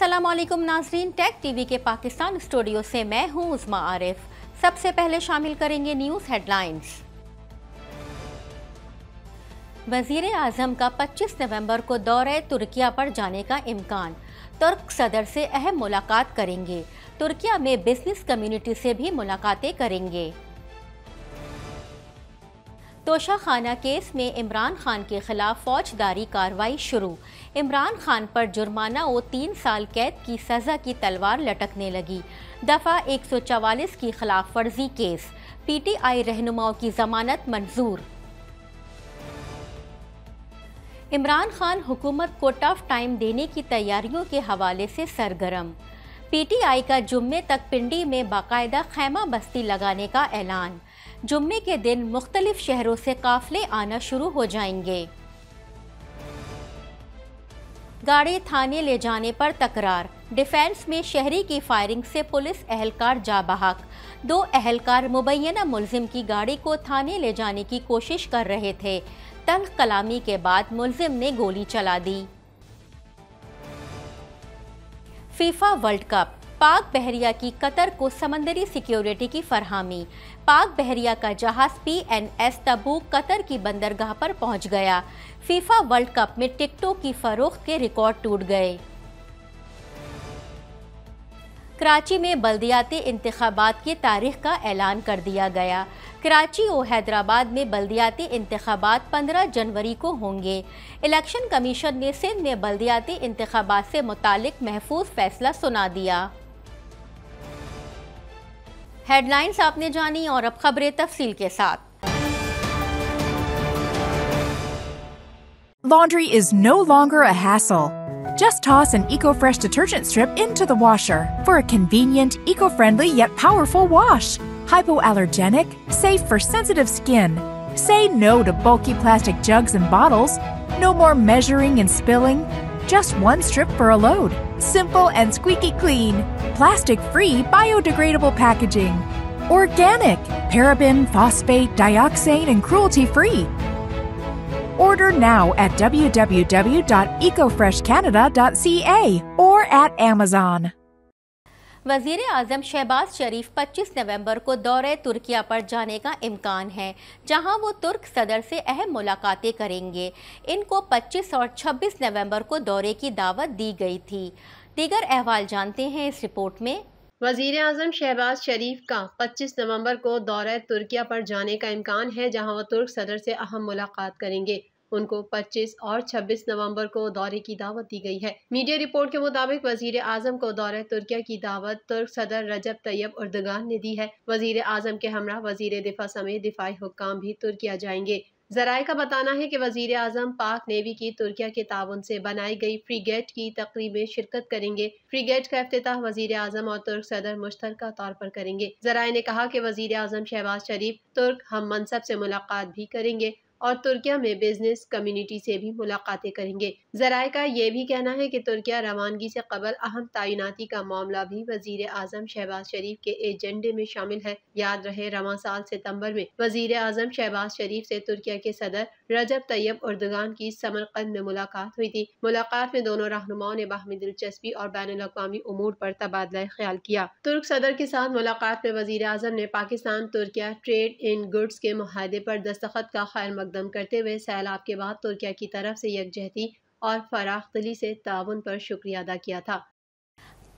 अस्सलाम वालेकुम नाजरीन, टेक टीवी के पाकिस्तान स्टूडियो से मैं हूँ उस्मा आरिफ। सबसे पहले शामिल करेंगे न्यूज़ हेडलाइंस। वज़ीर आज़म का 25 नवंबर को दौरे तुर्किया पर जाने का इम्कान। तुर्क सदर से अहम मुलाकात करेंगे। तुर्किया में बिज़नेस कम्युनिटी से भी मुलाकातें करेंगे। तोशा खाना केस में इमरान खान के खिलाफ फौजदारी कार्रवाई शुरू। इमरान खान पर जुर्माना और तीन साल कैद की सज़ा की तलवार लटकने लगी। दफ़ा 144 की खिलाफ वर्जी केस। पीटीआई रहनुमाओं की जमानत मंजूर। इमरान खान हुकूमत को टफ टाइम देने की तैयारियों के हवाले से सरगर्म। पीटीआई का जुम्मे तक पिंडी में बाकायदा खैमा बस्ती लगाने का ऐलान। जुम्मे के दिन मुख्तलिफ़ शहरों से काफले आना शुरू हो जाएँगे। गाड़ी थाने ले जाने पर तकरार, डिफेंस में शहरी की फायरिंग से पुलिस एहलकार जा बहाक। दो अहलकार मुबैना मुलजिम की गाड़ी को थाने ले जाने की कोशिश कर रहे थे। तल कलामी के बाद मुलजिम ने गोली चला दी। फीफा वर्ल्ड कप पाक बहरिया की कतर को समंदरी सिक्योरिटी की फरहमी। पाक बहरिया का जहाज़ P N S Tabuk Qatar की बंदरगाह पर पहुँच गया। फीफा वर्ल्ड कप में टिकटों की फरोख्त के रिकॉर्ड टूट गए। कराची में बल्दियाती इंतबात की तारीख का ऐलान कर दिया गया। कराची और हैदराबाद में बल्दियाती इंतबात 15 जनवरी को होंगे। इलेक्शन कमीशन ने सिंध में बल्दियाती इंतबात से मुतालिक महफूज फैसला सुना दिया। हेडलाइंस आपने जानी और अब खबरें तफसील के साथ Laundry is no longer a hassle. Just toss an EcoFresh detergent strip into the washer for a convenient, eco-friendly yet powerful wash. Hypoallergenic, safe for sensitive skin. Say no to bulky plastic jugs and bottles. No more measuring and spilling. Just one strip for a load. Simple and squeaky clean. Plastic free, biodegradable packaging. Organic, paraben, phosphate, dioxane, and cruelty free. Order now at www.ecofreshcanada.ca or at Amazon. वज़ीर अजम शहबाज शरीफ 25 नवंबर को दौरे तुर्किया पर जाने का इम्कान है, जहाँ वो तुर्क सदर से अहम मुलाकातें करेंगे। इनको 25 और 26 नवंबर को दौरे की दावत दी गई थी। दीगर अहवाल जानते हैं इस रिपोर्ट में। वज़ीर अजम शहबाज शरीफ का 25 नवंबर को दौरा तुर्किया पर जाने का इम्कान है, जहाँ वो तुर्क सदर से अहम मुलाकात करेंगे। उनको 25 और 26 नवंबर को दौरे की दावत दी गई है। मीडिया रिपोर्ट के मुताबिक वज़ीर आज़म को दौरे तुर्किया की दावत तुर्क सदर रजब तैयब उर्दगान ने दी है। वज़ीर आज़म के हमरा वज़ीर दिफा समेत दिफाई हुक्म भी तुर्किया जाएँगे। जराये का बताना है कि वज़ीर आज़म पाक नेवी की तुर्किया के ताउन से बनाई गई फ्रीगेट की तकरीब में शिरकत करेंगे। फ्रीगेट का अफ्ताह वज़ीर आज़म और तुर्क सदर मुश्तर तौर पर करेंगे। जराये ने कहा कि वज़ीर आज़म शहबाज शरीफ, तुर्क हम मनसब से मुलाकात भी करेंगे। और तुर्किया में बिज़नेस कम्युनिटी से भी मुलाकातें करेंगे। जराये का ये भी कहना है कि तुर्किया रवानगी से कबल अहम तैनाती का मामला भी वज़ीर आज़म शहबाज शरीफ के एजेंडे में शामिल है। याद रहे रवान साल सितंबर में, वज़ीर आज़म शहबाज शरीफ से तुर्किया के सदर रजब तैयब उर्दगान की समरकंद में मुलाकात हुई थी। मुलाकात में दोनों रहनुमाओं ने बाहमी दिलचस्पी और बैन अवी उमूर पर तबादला ख्याल किया। तुर्क सदर के साथ मुलाकात में वज़ीर अजम ने Pakistan Turkiye trade in goods के माहे पर दस्तखत का खैर मकदम करते हुए सैलाब के बाद तुर्किया की तरफ़ से यकजहती और फराखदली से ताउन पर शुक्रिया अदा किया था।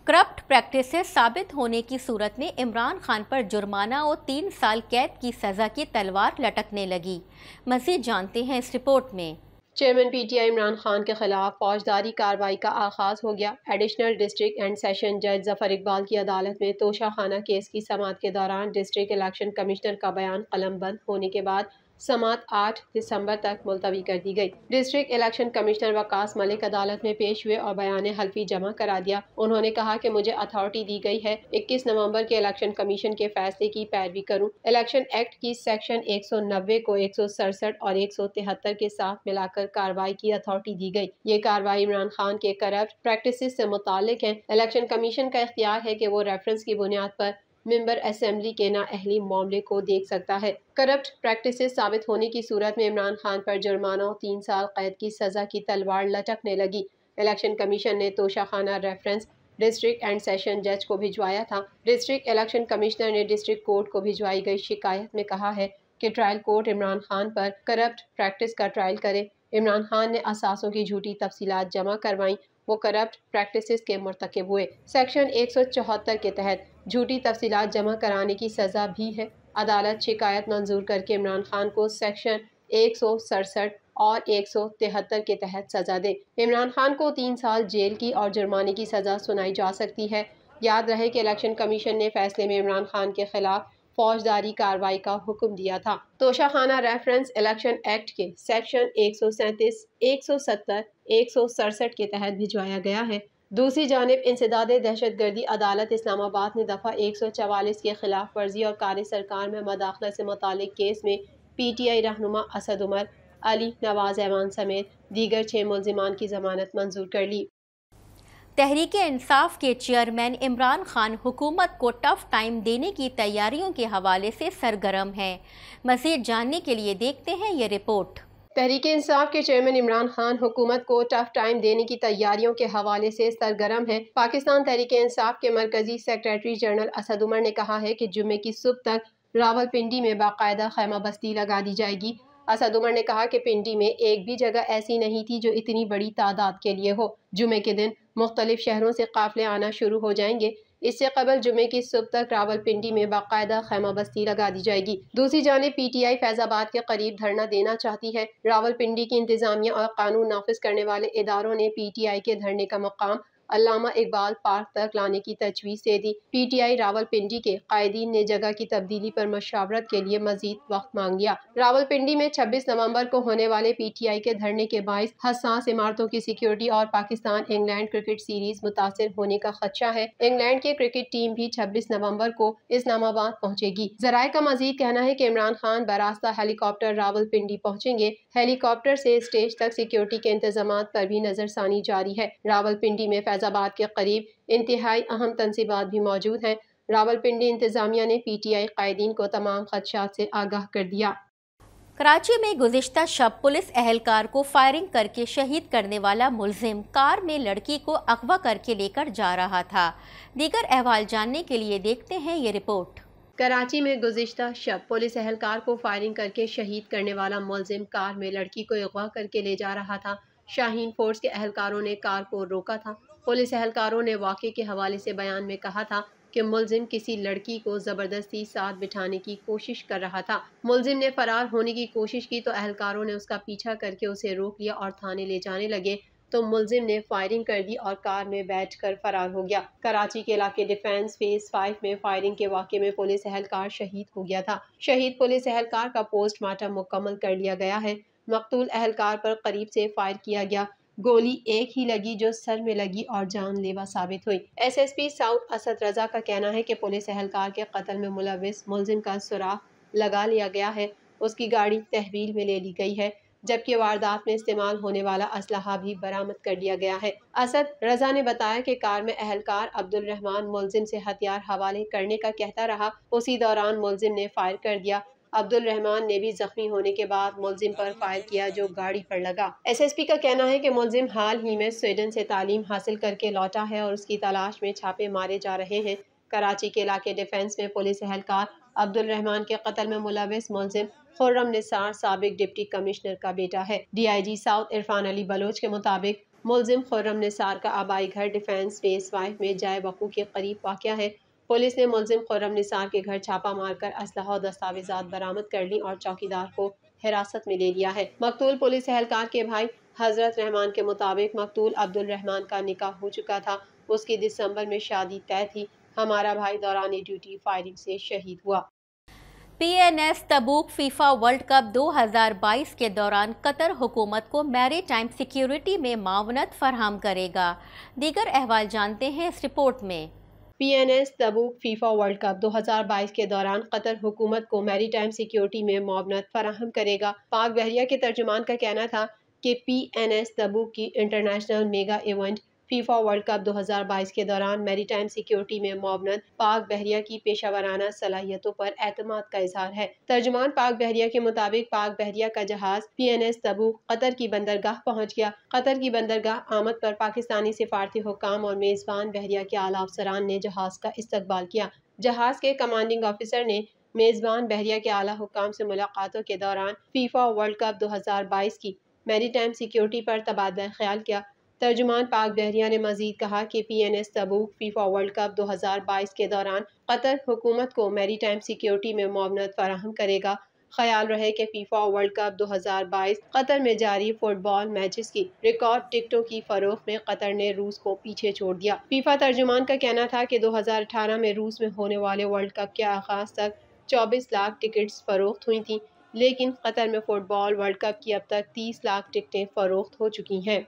करप्ट प्रैक्टिस साबित होने की सूरत में इमरान खान पर जुर्माना और तीन साल कैद की सज़ा की तलवार लटकने लगी। मजीद जानते हैं इस रिपोर्ट में। चेयरमैन पीटीआई इमरान खान के खिलाफ फौजदारी कार्रवाई का आगाज़ हो गया। एडिशनल डिस्ट्रिक्ट एंड सेशन जज ज़फ़र इकबाल की अदालत में तोशा खाना केस की समात के दौरान डिस्ट्रिक्ट इलेक्शन कमिश्नर का बयान कलम बंद होने के बाद समात 8 दिसंबर तक मुलतवी कर दी गई। District election commissioner Waqas Malik अदालत में पेश हुए और बयान हल्फी जमा करा दिया। उन्होंने कहा कि मुझे अथॉरिटी दी गई है। 21 नवंबर के इलेक्शन कमीशन के फैसले की पैरवी करूँ। इलेक्शन एक्ट की सेक्शन 190 को एक और एक के साथ मिलाकर कार्रवाई की अथॉरिटी दी गई। ये कार्रवाई इमरान खान के करप्ट प्रैक्टिस से मुतालिक है। इलेक्शन कमीशन का इख्तियार है की वो रेफरेंस की बुनियाद पर मेंबर असेंबली के ना अहली मामले को देख सकता है। करप्ट प्रैक्टिस साबित होने की सूरत में इमरान खान पर जुर्माना और तीन साल कैद की सजा की तलवार लटकने लगी। इलेक्शन कमीशन ने Toshakhana reference district and session जज को भिजवाया था। डिस्ट्रिक्ट इलेक्शन कमिश्नर ने डिस्ट्रिक्ट कोर्ट को भिजवाई गई शिकायत में कहा है कि ट्रायल कोर्ट इमरान खान पर करप्ट प्रैक्टिस का ट्रायल करे। इमरान खान ने असासों की झूठी तफसीलात जमा करवाई। वो करप्ट प्रैक्टिस के मरतकब हुए। सेक्शन एक सौ चौहत्तर के तहत झूठी तफसीलात जमा कराने की सज़ा भी है। अदालत शिकायत मंजूर करके इमरान खान को सेक्शन एक सौ सड़सठ और एक सौ तिहत्तर के तहत सज़ा दे। इमरान खान को तीन साल जेल की और जुर्माने की सज़ा सुनाई जा सकती है। याद रहे कि इलेक्शन कमीशन ने फैसले में इमरान खान के खिलाफ फौजदारी कार्रवाई का हुक्म दिया था। तोशाखाना रेफरेंस इलेक्शन एक्ट के सेक्शन एक सौ सैंतीस, एक सौ सत्तर, एक सौ सड़सठ के तहत भिजवाया गया है। दूसरी जानब इंसदाद दहशत गर्दी अदालत इस्लामाबाद ने दफ़ा एक सौ चवालीस के खिलाफ वर्जी और कार्य सरकार में मदाखलत से मुतल केस में पी टी आई रहनुमा असद उमर, अली नवाज़ ऐवान समेत दीगर छः मुलजमान की जमानत मंजूर कर ली। तहरीक इंसाफ के चेयरमैन इमरान खान हुकूमत को टफ टाइम देने की तैयारियों के हवाले से सरगर्म हैं। मजीद जानने के लिए देखते हैं ये रिपोर्ट। तहरीक इंसाफ के चेयरमैन इमरान खान हुकूमत को टफ टाइम देने की तैयारियों के हवाले से सरगर्म है। पाकिस्तान तहरीक इंसाफ के मरकजी सेक्रेटरी जनरल असद उमर ने कहा है कि जुमे की सुबह तक रावलपिंडी में बाकायदा खैमा बस्ती लगा दी जाएगी। असद उमर ने कहा कि पिंडी में एक भी जगह ऐसी नहीं थी जो इतनी बड़ी तादाद के लिए हो। जुमे के दिन मुख्तलिफ़ शहरों से काफिले आना शुरू हो जाएँगे। इससे कबल जुमे की सुबह तक रावलपिंडी में बाकायदा खैमा बस्ती लगा दी जाएगी। दूसरी जानब पी टी आई फैजाबाद के करीब धरना देना चाहती है। रावलपिंडी की इंतजामिया और कानून नाफिज करने वाले इदारों ने पी टी आई के धरने का मकाम अलामा इकबाल पार्क तक लाने की तजवीज़ दे दी। पी टी आई रावलपिंडी के कायदीन ने जगह की तब्दीली पर मशावरत के लिए मजीद वक्त मांग लिया रावलपिंडी में छब्बीस नवंबर को होने वाले पी टी आई के धरने के बायस हसास इमारतों की सिक्योरिटी और पाकिस्तान इंग्लैंड क्रिकेट सीरीज़ मुतासर होने का खदशा है। इंग्लैंड की क्रिकेट टीम भी छब्बीस नवंबर को इस्लामाबाद पहुँचेगी। जराये का मजीद कहना है की इमरान खान बरास्ता हेलीकॉप्टर रावलपिंडी पहुँचेंगे। हेलीकॉप्टर से स्टेज तक सिक्योरिटी के इंतज़ाम पर भी नजरसानी जारी है। रावलपिंडी में फैज फैजाबाद के करीब इंतहाई अहम तनसीबात भी मौजूद हैं। रावलपिंडी इंतजामिया ने पी टी आई कायदीन को तमाम खदशात से आगाह कर दिया। कराची में गुजशत शब पुलिस एहलकार को फायरिंग करके शहीद करने वाला मुलजिम कार में लड़की को अगवा करके लेकर जा रहा था। दीगर अहवाल जानने के लिए देखते हैं ये रिपोर्ट। कराची में गुजशत शब पुलिस एहलकार को फायरिंग करके शहीद करने वाला मुलजिम कार में लड़की को अगवा करके ले जा रहा था। शाहीन फोर्स के अहलकारों ने कार को रोका था। पुलिस एहलकारों ने वाक़े के हवाले से बयान में कहा था कि मुलजिम किसी लड़की को ज़बरदस्ती साथ बिठाने की कोशिश कर रहा था। मुलजिम ने फरार होने की कोशिश की तो अहलकारों ने उसका पीछा करके उसे रोक लिया और थाने ले जाने लगे। तो मुलजिम ने फायरिंग कर दी और कार में बैठ कर फरार हो गया। कराची के इलाके डिफेंस फ़ेज़ फाइव में फायरिंग के वाक़े में पुलिस एहलकार शहीद हो गया था। शहीद पुलिस एहलकार का पोस्टमार्टम मुकम्मल कर लिया गया है। मकतूल एहलकार पर करीब से फायर किया गया। गोली एक ही लगी जो सर में लगी और जानलेवा साबित हुई। एसएसपी साउथ असद रजा का कहना है कि पुलिस एहलकार के कत्ल में मुलविस मुलजिम का सुराख लगा लिया गया है। उसकी गाड़ी तहवील में ले ली गई है, जबकि वारदात में इस्तेमाल होने वाला असलहा भी बरामद कर लिया गया है। असद रजा ने बताया कि कार में अहलकार अब्दुल रहमान मुलजिम से हथियार हवाले करने का कहता रहा। उसी दौरान मुलजिम ने फायर कर दिया। अब्दुल रहमान ने भी जख्मी होने के बाद मुलजिम पर फायर किया, जो गाड़ी पर लगा। एसएसपी का कहना है कि मुलजिम हाल ही में स्वीडन से तालीम हासिल करके लौटा है और उसकी तलाश में छापे मारे जा रहे हैं। कराची के इलाके डिफेंस में पुलिस एहलकार अब्दुल रहमान के कत्ल में मुलविस मुलजिम खुर्रम निसार सबक डिप्टी कमिश्नर का बेटा है। D I G south Irfan Ali Baloch के मुताबिक मुलजिम खुर्रम निसार का आबाई घर डिफेंस फेस फाइव में जाए बकू के करीब वाक़ है। पुलिस ने मुलजिम खुरम निसार के घर छापा मारकर असलहा और दस्तावेजात बरामद कर ली और चौकीदार को हिरासत में ले लिया है। मकतूल पुलिस एहलकार के भाई हज़रत रहमान के मुताबिक मकतूल अब्दुल रहमान का निकाह हो चुका था। उसकी दिसंबर में शादी तय थी। हमारा भाई दौरान ड्यूटी फायरिंग से शहीद हुआ। PNS Tabuk FIFA World Cup 2022 के दौरान कतर हुकूमत को मैरी टाइम सिक्योरिटी में मावनत फराहम करेगा। दीगर अहवाल जानते हैं इस रिपोर्ट में। PNS Tabuk FIFA World Cup 2022 के दौरान कतर हुकूमत को मेरी टाइम सिक्योरिटी में मुआवनत फराहम करेगा। पाक बहरिया के तर्जुमान का कहना था कि पीएनएस तबूक की international mega event FIFA World Cup 2022 के दौरान मैरीटाइम सिक्योरिटी में मोबनत पाक बहरिया की पेशा वराना सलाहियतों पर एतमाद का इजहार है। तर्जुमान पाक बहरिया के मुताबिक पाक बहरिया का जहाज़ P N S Tabuk Qatar की बंदरगाह पहुँच गया। कतर की बंदरगाह आमद पर पाकिस्तानी सिफारती हुकाम और मेज़बान बहरिया के आला अफसरान ने जहाज़ का इस्तकबाल किया। जहाज़ के कमांडिंग ऑफिसर ने मेज़बान बहरिया के आला हुकाम से मुलाकातों के दौरान फीफा वर्ल्ड कप 2022 की मैरीटाइम सिक्योरिटी पर तबादला ख्याल किया। तर्जुमान पाक बहरिया ने मजीद कहा कि P N S Tabuk FIFA World Cup 2022 के दौरान कतर हुकूमत को मेरी टाइम सिक्योरिटी में मुआवनत फराहम करेगा। ख्याल रहे कि फीफा वर्ल्ड कप 2022 कतर में जारी फुटबॉल मैचेस की रिकॉर्ड टिकटों की फरोख में कतर ने रूस को पीछे छोड़ दिया। फीफा तर्जुमान का कहना था कि 2018 में रूस में होने वाले वर्ल्ड कप के आगाज़ तक 24 लाख टिकट्स फरोख्त हुई थी, लेकिन कतर में फुटबॉल वर्ल्ड कप की अब तक 30 लाख टिकटें फरोख्त हो चुकी हैं।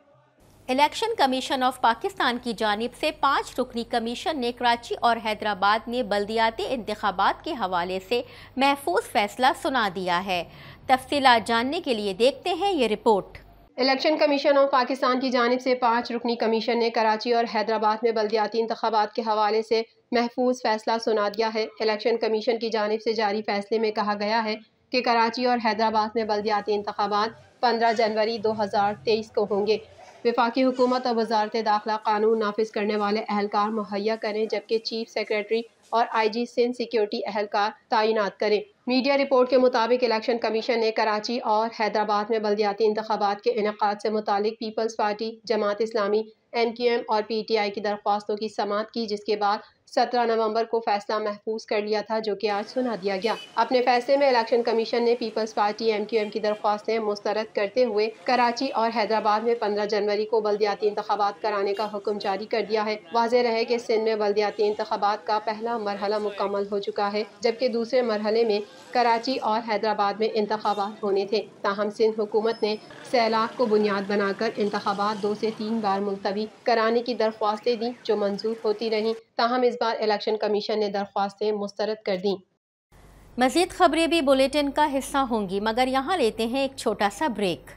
इलेक्शन कमीशन ऑफ़ पाकिस्तान की जानब से पाँच रुकनी कमीशन ने कराची और हैदराबाद में बल्दियाती इंतबात के हवाले से महफूज फैसला सुना दिया है। तफसीत जानने के लिए देखते हैं ये report. Election commission of Pakistan की जानब से पाँच रुकनी कमीशन ने कराची और हैदराबाद में बल्दियाती इंतबात के हवाले से महफूज फैसला सुना दिया है। इलेक्शन कमीशन की जानब से जारी फैसले में कहा गया है कि कराची और हैदराबाद में बल्दियाती इंतबात पंद्रह जनवरी दो हज़ार तेईस को होंगे। विफाकी हुकूमत और वजारत दाखिला कानून नाफिज करने वाले अहलकार मुहैया करें, जबकि चीफ सेक्रेटरी और आई जी सिंध सिक्योरिटी अहलकार तैनात करें। मीडिया रिपोर्ट के मुताबिक इलेक्शन कमीशन ने कराची और हैदराबाद में बलदियाती इंतबात के इनका से मुतक people's party, Jamaat Islami M Q M और पी टी आई की दरख्वास्तों की समात की, जिसके बाद सत्रह नवंबर को फैसला महफूज कर लिया था, जो कि आज सुना दिया गया। अपने फैसले में इलेक्शन कमीशन ने people's party M Q M की दरख्वास्तें मुस्तरद करते हुए कराची और हैदराबाद में पंद्रह जनवरी को बल्दियाती इंतबात कराने का हुक्म जारी कर दिया है। वाजे रहे कि सिंध में बल्दियाती इंतबात का पहला मरहला मुकम्मल हो चुका है, जबकि दूसरे मरहले में कराची और हैदराबाद में इंतबात होने थे। ताहम सिंध हुकूमत ने सैलाब को बुनियाद बनाकर इंतबात दो से तीन बार मुलतवी कराने की दरख्वास्तें दी, जो मंजूर होती रहीं। ताहम इस बार इलेक्शन कमीशन ने दरख्वास्तें मुस्तरद कर दी। मजीद खबरें भी बुलेटिन का हिस्सा होंगी, मगर यहाँ लेते हैं एक छोटा सा ब्रेक।